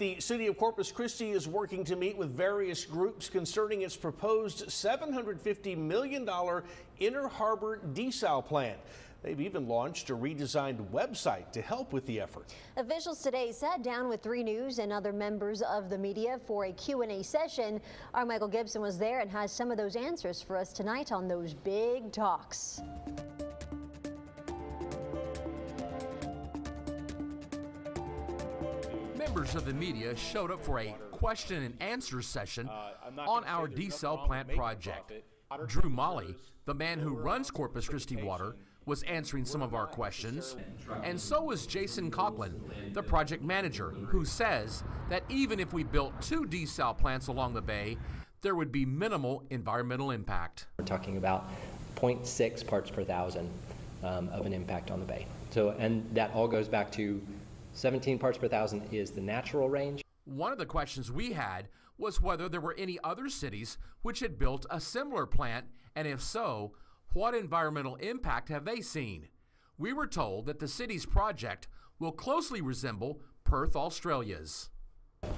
The city of Corpus Christi is working to meet with various groups concerning its proposed $750 million Inner Harbor desal plant. They've even launched a redesigned website to help with the effort. Officials today sat down with 3 News and other members of the media for a Q&A session. Our Michael Gibson was there and has some of those answers for us tonight on those big talks. Members of the media showed up for a question and answer session on our desal plant project. Drew Molly, the man who runs Corpus Christi Water, was answering some of our questions, and so was Jason Cocklin, the project manager, who says that even if we built two desal plants along the bay, there would be minimal environmental impact. We're talking about 0.6 parts per thousand um, of an impact on the bay. So, and that all goes back to 17 parts per thousand is the natural range. One of the questions we had was whether there were any other cities which had built a similar plant, and if so, what environmental impact have they seen? We were told that the city's project will closely resemble Perth, Australia's.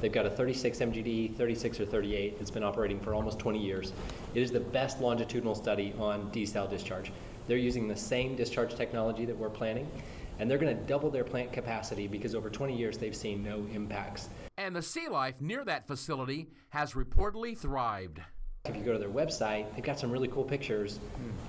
They've got a 36 MGD, 36 or 38. It's been operating for almost 20 years. It is the best longitudinal study on desal discharge. They're using the same discharge technology that we're planning and they're going to double their plant capacity because over 20 years they've seen no impacts. And the sea life near that facility has reportedly thrived. If you go to their website, they've got some really cool pictures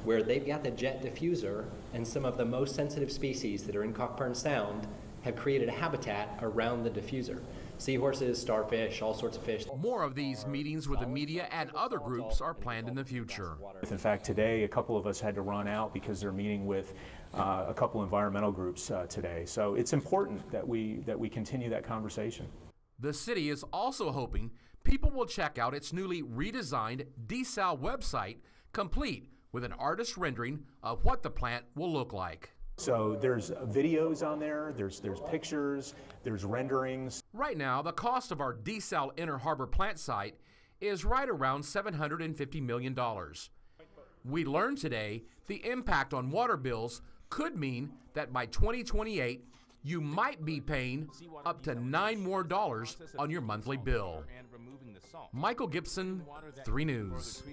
where they've got the jet diffuser and some of the most sensitive species that are in Cockburn Sound have created a habitat around the diffuser seahorses, starfish, all sorts of fish. More of these meetings with the media and other groups are planned in the future. In fact, today a couple of us had to run out because they're meeting with uh, a couple environmental groups uh, today. So it's important that we that we continue that conversation. The city is also hoping people will check out its newly redesigned desal website, complete with an artist rendering of what the plant will look like. So there's uh, videos on there, there's, there's pictures, there's renderings. Right now, the cost of our desal Inner Harbor plant site is right around $750 million. We learned today the impact on water bills could mean that by 2028, you might be paying up to nine more dollars on your monthly bill. Michael Gibson, 3 News.